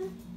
Mm-hmm.